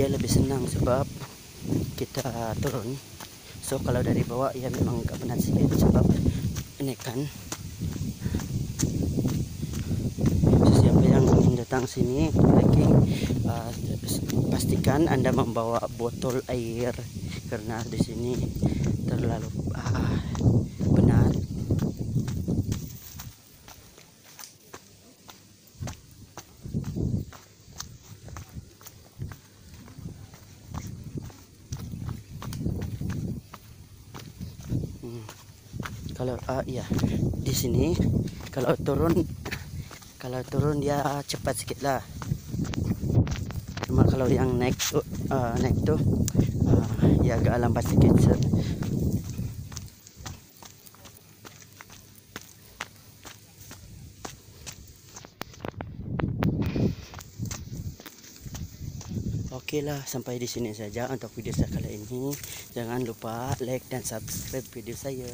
dia lebih senang sebab kita turun. So kalau dari bawah ya memang agak penat sedikit sebab ini kan siapa yang ingin datang sini trekking uh, pastikan anda membawa botol air. Karena di sini terlalu ah, Kalau ah iya. Di sini kalau turun kalau turun dia cepat sedikit lah. Cuma kalau yang naik tuh uh, naik tuh uh, ya agak lambat sedikit Oke lah sampai di sini saja untuk video saya kali ini. Jangan lupa like dan subscribe video saya.